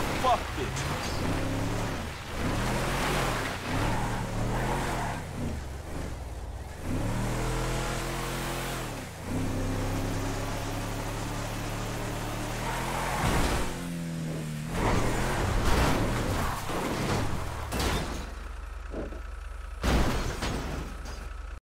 Fuck bitch.